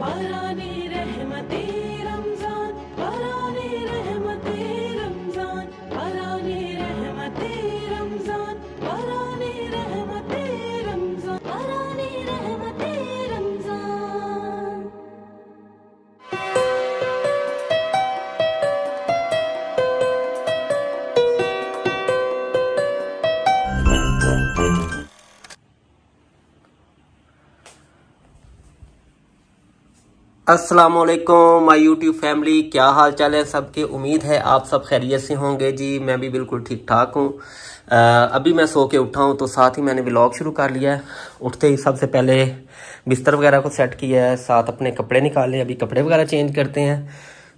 बारानी रहमते रमजान अस्सलाम वालेकुम माय यूट्यूब फैमिली क्या हाल चाल है सबके? उम्मीद है आप सब खैरियत से होंगे। जी, मैं भी बिल्कुल ठीक ठाक हूँ। अभी मैं सो के उठा हूँ तो साथ ही मैंने ब्लॉग शुरू कर लिया है। उठते ही सबसे पहले बिस्तर वगैरह को सेट किया है, साथ अपने कपड़े निकाले, अभी कपड़े वगैरह चेंज करते हैं।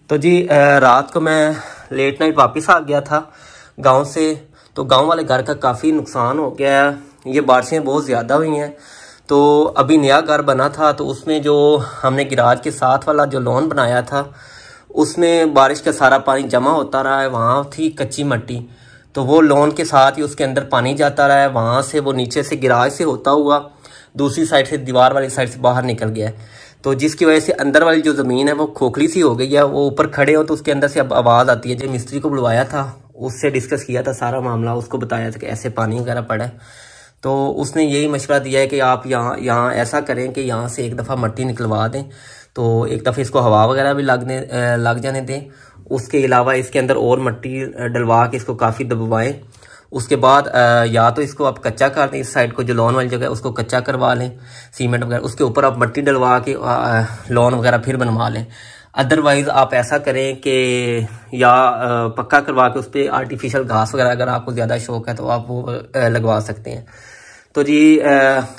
तो जी रात को मैं लेट नाइट वापस आ गया था गाँव से तो गाँव वाले घर का काफ़ी नुकसान हो गया है। ये बारिशें बहुत ज़्यादा हुई हैं। तो अभी नया घर बना था तो उसमें जो हमने गिराज के साथ वाला जो लॉन बनाया था, उसमें बारिश का सारा पानी जमा होता रहा है, वहाँ थी कच्ची मिट्टी। तो वो लॉन के साथ ही उसके अंदर पानी जाता रहा है, वहाँ से वो नीचे से गिराज से होता हुआ दूसरी साइड से दीवार वाली साइड से बाहर निकल गया है। तो जिसकी वजह से अंदर वाली जो ज़मीन है, वो खोखली सी हो गई है, वो ऊपर खड़े हो तो उसके अंदर से अब आवाज़ आती है। जो मिस्त्री को बुलवाया था, उससे डिस्कस किया था सारा मामला, उसको बताया था कि ऐसे पानी वगैरह पड़ा है। तो उसने यही मशवरा दिया है कि आप यहाँ यहाँ ऐसा करें कि यहाँ से एक दफ़ा मट्टी निकलवा दें। तो एक दफ़े इसको हवा वगैरह भी लगने लग जाने दें। उसके अलावा इसके अंदर और मट्टी डलवा के इसको काफ़ी दबवाएँ। उसके बाद या तो इसको आप कच्चा कर दें इस साइड को, जो लॉन वाली जगह है, उसको कच्चा करवा लें, सीमेंट वगैरह। उसके ऊपर आप मट्टी डलवा के लॉन वगैरह फिर बनवा लें। अदरवाइज़ आप ऐसा करें कि, या पक्का करवा के उस पर आर्टिफिशियल घास वगैरह अगर आपको ज़्यादा शौक है तो आप वो लगवा सकते हैं। तो जी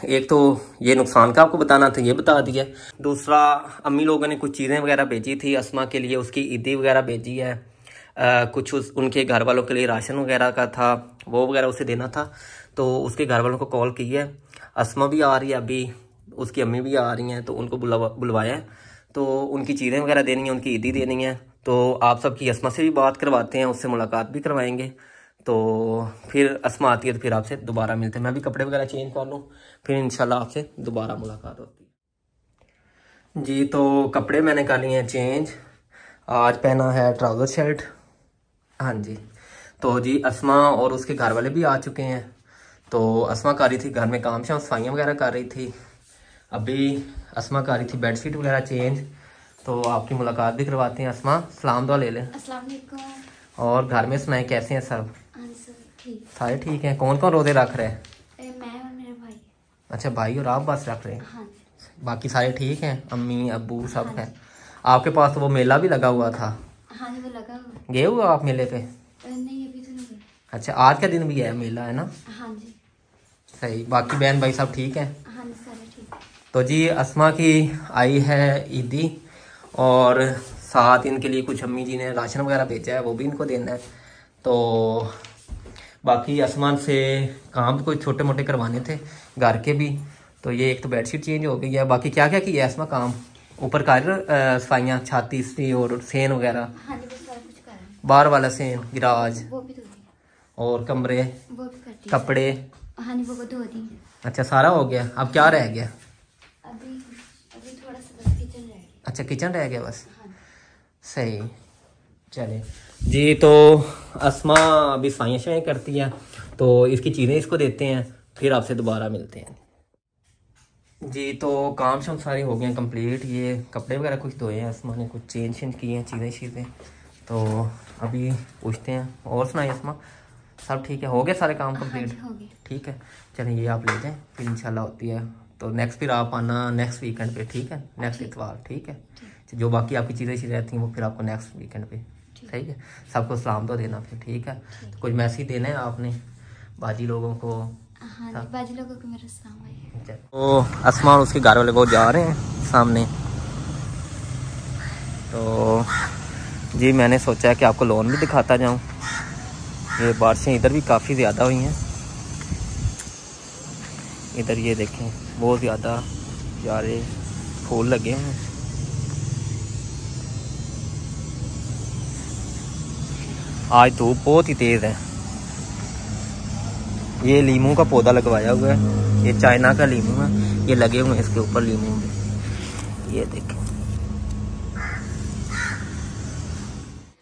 एक तो ये नुकसान का आपको बताना था ये बता दिया। दूसरा अम्मी लोगों ने कुछ चीज़ें वगैरह भेजी थी असमा के लिए उसकी ईदी वगैरह भेजी है। अ, कुछ उस उनके घर वालों के लिए राशन वगैरह का था वो वगैरह उसे देना था तो उसके घर वालों को कॉल की है। असमा भी आ रही है अभी उसकी अम्मी भी आ रही हैं तो उनको बुलवा बुलवाया तो उनकी चीज़ें वगैरह देनी है उनकी ईदी देनी है तो आप सबकी असमा से भी बात करवाते हैं उससे मुलाकात भी करवाएँगे। तो फिर असमा आती है तो फिर आपसे दोबारा मिलते हैं। मैं भी कपड़े वगैरह चेंज कर लूँ फिर इंशाल्लाह आपसे दोबारा मुलाकात होती है। जी तो कपड़े मैंने कर लिए हैं चेंज आज पहना है ट्राउज़र शर्ट हाँ जी। तो जी असमा और उसके घर वाले भी आ चुके हैं। तो असमा कर रही थी घर में काम शाम सफाइयाँ वगैरह कर रही थी। अभी असमा कर रही थी बेडशीट वगैरह चेंज तो आपकी मुलाकात भी करवाते हैं। असमा सलाम दुआ ले। लें और घर में सुनाए कैसे हैं सब? सर ठीक हैं। कौन कौन रोज़े रख रहे हैं? ए, मैं और मेरा भाई। अच्छा भाई और आप बस रख रहे हैं? हाँ बाकी सारे ठीक हैं? अम्मी अबू सब हैं आपके पास तो वो मेला भी लगा हुआ था। हाँ वो लगा हुआ। गए हुए आप मेले पे? नहीं अभी तो नहीं अच्छा आज का दिन भी है मेला है ना? हाँ जी। सही। बाकी बहन भाई सब ठीक हैं? हाँ जी सारे ठीक तो जी असमा की आई है ईदी और साथ इनके लिए कुछ अम्मी जी ने राशन वगैरह भेजा है वो भी इनको देना है। तो बाकी आसमान से काम कोई छोटे मोटे करवाने थे घर के भी तो ये एक तो बेडशीट चेंज हो गई है। बाकी क्या क्या किया इसमें काम? ऊपर कर सफाइयाँ छाती सी और सेन वगैरह? हाँ बाहर वाला सेन गिराज। वो भी धो दी और कमरे? वो भी कर दी कपड़े? हाँ जी वो को धो दी अच्छा सारा हो गया? अब क्या रह गया? अभी अभी थोड़ा सा किचन रह गया। अच्छा किचन रह गया बस? हाँ सही। चले। जी तो असमा अभी शफाइयाँ करती है तो इसकी चीज़ें इसको देते हैं फिर आपसे दोबारा मिलते हैं। जी तो काम शाम सारे हो गए हैं कंप्लीट ये कपड़े वगैरह कुछ धोए हैं असमा ने कुछ चेंज शेंज किए हैं चीज़ें चीज़ें तो अभी पूछते हैं और सुनाइए असमा सब ठीक है? हो गए सारे काम कंप्लीट जी हो गया ठीक है चलिए ये आप ले जाएँ फिर इंशाल्लाह होती है। तो नेक्स्ट फिर आप आना नेक्स्ट वीकेंड पे ठीक है? नेक्स्ट इतवार ठीक है? जो। बाकी आपकी चीज़ें चीज़ें रहती हैं वो फिर आपको नेक्स्ट वीकेंड पे। ठीक है? सबको सलाम तो देना फिर ठीक है? तो कुछ मैसेज देना है आपने? बाजी लोगों को? हाँ जी बाजी लोगों को मेरा सलाम तो उसके घर वाले वो जा रहे हैं सामने। तो जी मैंने सोचा है कि आपको लोन भी दिखाता जाऊँ। ये बारिशें इधर भी काफ़ी ज़्यादा हुई हैं। इधर ये देखें बहुत ज़्यादा प्यारे फूल लगे हैं। आज धूप बहुत ही तेज़ है। ये लीमू का पौधा लगवाया हुआ है। ये चाइना का लीमू है। ये लगे हुए हैं इसके ऊपर लीमू में ये देखें।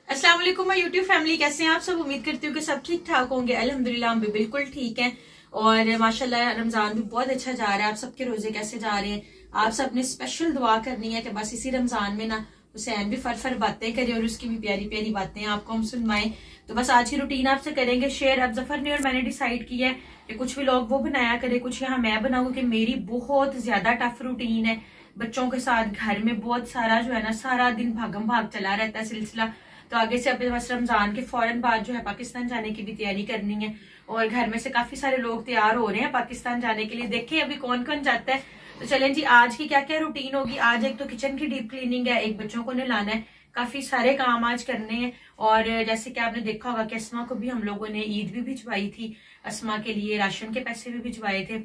असलम मैं YouTube फैमिली, कैसे हैं आप सब? उम्मीद करती हूँ कि सब ठीक ठाक होंगे। अलहमदिल्ला हम भी बिल्कुल ठीक हैं। और माशाल्लाह, रमज़ान भी बहुत अच्छा जा रहा है। आप सबके रोज़े कैसे जा रहे हैं? आप सबने स्पेशल दुआ करनी है कि बस इसी रमज़ान में ना हुसैन भी फर फर बातें करे और उसकी भी प्यारी प्यारी बातें आपको हम सुनवाएँ। तो बस आज की रूटीन आपसे करेंगे शेयर अब ज़फ़र ने और मैंने डिसाइड किया है कि कुछ भी लोग वो बनाया करे, कुछ यहाँ मैं बनाऊँ कि मेरी बहुत ज़्यादा टफ रूटीन है। बच्चों के साथ घर में बहुत सारा जो है ना, सारा दिन भागम भाग चला रहता है सिलसिला। तो आगे से अपने बस रमज़ान के फ़ौरन बाद जो है पाकिस्तान जाने की भी तैयारी करनी है। और घर में से काफ़ी सारे लोग तैयार हो रहे हैं पाकिस्तान जाने के लिए। देखें अभी कौन कौन जाता है। तो चलें जी, आज की क्या क्या रूटीन होगी? आज एक तो किचन की डीप क्लीनिंग है, एक बच्चों को नहलाना है। काफ़ी सारे काम आज करने हैं और जैसे कि आपने देखा होगा कि असमा को भी हम लोगों ने ईद भी भिजवाई थी। असमा के लिए राशन के पैसे भी भिजवाए थे।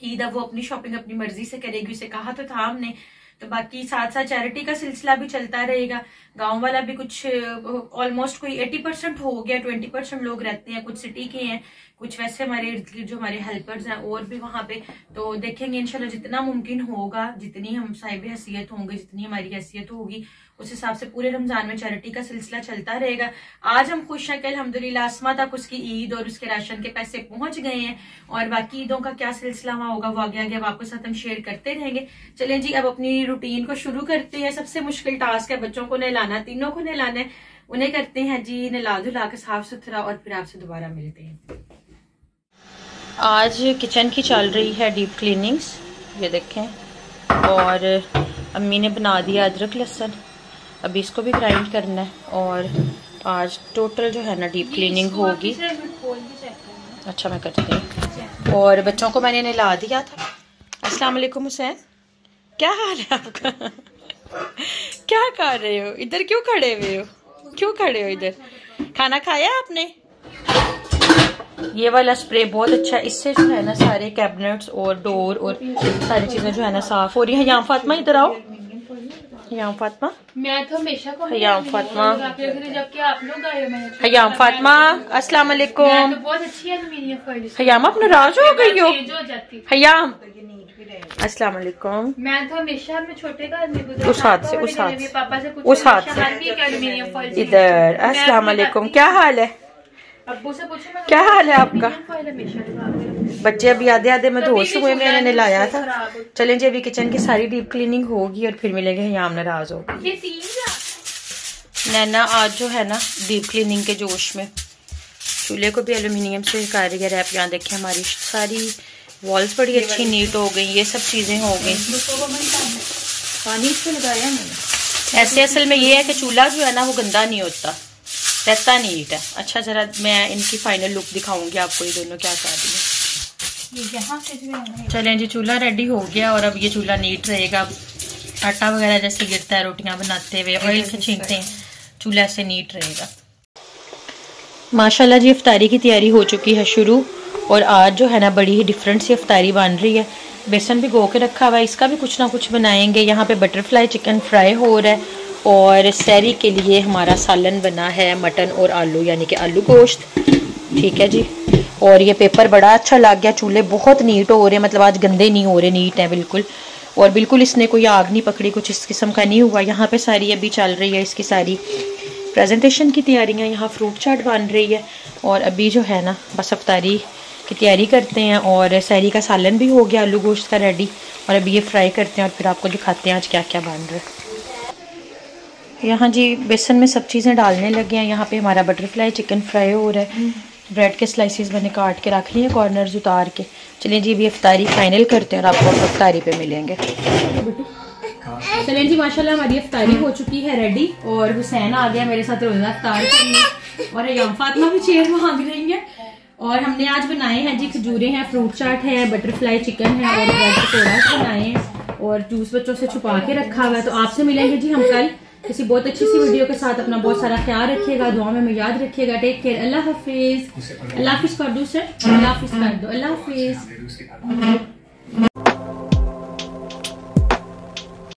ईद अब वो अपनी शॉपिंग अपनी मर्ज़ी से करेगी, उसे कहा तो था हमने। तो बाकी साथ साथ चैरिटी का सिलसिला भी चलता रहेगा। गाँव वाला भी कुछ ऑलमोस्ट कोई एटी परसेंट हो गया 20 परसेंट लोग रहते हैं, कुछ सिटी के हैं, कुछ वैसे हमारे इर्द गिर्द जो हमारे हेल्पर्स हैं, और भी वहाँ पे। तो देखेंगे, इंशाल्लाह जितना मुमकिन होगा, जितनी हम साहिब हैसियत होंगे, जितनी हमारी हैसियत होगी उस हिसाब से पूरे रमज़ान में चैरिटी का सिलसिला चलता रहेगा। आज हम खुश हैं कि अलहमदुल्ला आसमा तक उसकी ईद और उसके राशन के पैसे पहुँच गए हैं। और बाकी ईदों का क्या सिलसिला वहाँ होगा, वो आगे आगे साथ हम शेयर करते रहेंगे। चलें जी, अब अपनी रूटीन को शुरू करते हैं। सबसे मुश्किल टास्क है, बच्चों को नहलाना, तीनों को नहलाना है। उन्हें करते हैं जी नला धुला के साफ़ सुथरा और फिर आपसे दोबारा मिलते हैं। आज किचन की चल रही है डीप क्लीनिंग्स ये देखें। और अम्मी ने बना दिया अदरक लहसन। अभी इसको भी ग्राइंड करना है और आज टोटल जो है ना डीप क्लीनिंग होगी। अच्छा मैं करती हूँ। और बच्चों को मैंने नहला दिया था। अस्सलाम वालेकुम हुसैन। क्या हाल है आपका? क्या कर रहे हो? इधर क्यों खड़े हुए हो? क्यों खड़े हो इधर? खाना खाया आपने? ये वाला स्प्रे बहुत अच्छा है। इससे जो है ना सारे कैबिनेट्स और डोर और सारी चीज़ें जो है ना साफ़ हो रही है। यहाँ फातिमा इधर आओ। हयाम फातिमा। मैं तो हमेशा को हयाम फातिमा। जबकि आप लोग आए मैं हयाम फातिमा अस्सलाम मैं वालेकुम तो बहुत अच्छी एल्यूमिनियम फॉइल हयाम आप नाराज़ हो गई हो? हो हयाम। अस्सलाम वालेकुम। मैं तो हमेशा अपने छोटे का आदमी को उस हाथ से, उस हाथ से। पापा से पूछो उस हाथ से। एल्यूमिनियम फॉइल इधर अस्सलाम वालेकुम। क्या हाल है? से मैं क्या हाल है आपका? बच्चे अभी आधे आधे में तो होश हुए मैंने नहलाया था। चलें जी अभी किचन की सारी डीप क्लीनिंग होगी और फिर मिलेंगे हयाम नाराज़ हूँ। नैना आज जो है ना डीप क्लीनिंग के जोश में। चूल्हे को भी एल्यूमिनियम से कारीगर है आप यहाँ देखें हमारी सारी वॉल्स बड़ी अच्छी नीट हो गई ये सब चीज़ें हो गई। पानी लगाया मैंने। ऐसे असल में ये है कि चूल्हा जो है ना वो गंदा नहीं होता। रहता नीट है अच्छा जरा मैं इनकी फाइनल लुक दिखाऊँगी आपको ये दोनों क्या कर रही है। ये यहाँ से जो है ना चलें जी चूल्हा रेडी हो गया और अब ये चूल्हा नीट रहेगा। आटा वगैरह जैसे गिरता है रोटियाँ बनाते हुए ऑयल से छीनते हैं चूल्हा से नीट रहेगा। माशाल्लाह जी इफ्तारी की तैयारी हो चुकी है शुरू और आज जो है ना बड़ी ही डिफरेंट सी इफ्तारी बन रही है। बेसन भी गो के रखा हुआ है इसका भी कुछ ना कुछ बनाएँगे। यहाँ पे बटरफ्लाई चिकन फ्राई हो रहा है और सैरी के लिए हमारा सालन बना है मटन और आलू, यानी कि आलू गोश्त। ठीक है जी। और ये पेपर बड़ा अच्छा लग गया, चूल्हे बहुत नीट हो रहे हैं मतलब आज गंदे नहीं हो रहे, नीट हैं बिल्कुल। और बिल्कुल इसने कोई आग नहीं पकड़ी, कुछ इस किस्म का नहीं हुआ। यहाँ पे सारी अभी चल रही है इसकी सारी प्रेजेंटेशन की तैयारियाँ, यहाँ फ्रूट चाट बन रही है। और अभी जो है ना, बस अफ्तारी की तैयारी करते हैं और सैरी का सालन भी हो गया, आलू गोश्त का रेडी और अभी ये फ्राई करते हैं और फिर आपको दिखाते हैं आज क्या क्या बन रहा है। यहाँ जी बेसन में सब चीज़ें डालने लगे हैं। यहाँ पे हमारा बटरफ्लाई चिकन फ्राई हो रहा है। ब्रेड के स्लाइसेस मैंने काट के रख लिए कॉर्नर्स उतार के। चलिए जी अभी अफ्तारी फाइनल करते हैं और आपको अफ्तारी पे मिलेंगे। चलें जी माशाल्लाह हमारी अफ्तारी हो चुकी है रेडी और हुसैन आ गया मेरे साथ रोजा अफ्तार करने। और यम फातिमा भी चेयर मांग रही है। और हमने आज बनाए हैं जी खजूरे हैं फ्रूट चाट है बटरफ्लाई चिकन है और ब्रेड पकौड़ा बनाए हैं। और जूस बच्चों से छुपा के रखा हुआ है। तो आपसे मिलेंगे जी हम कल। किसी बहुत अच्छी सी वीडियो के साथ अपना बहुत सारा ख्याल रखिएगा दुआ में हमें याद रखिएगा। टेक केयर अल्लाह हाफिज। अल्लाह हाफिज कर दो सर अल्लाह हाफिज कर दो। अल्लाह हाफिज।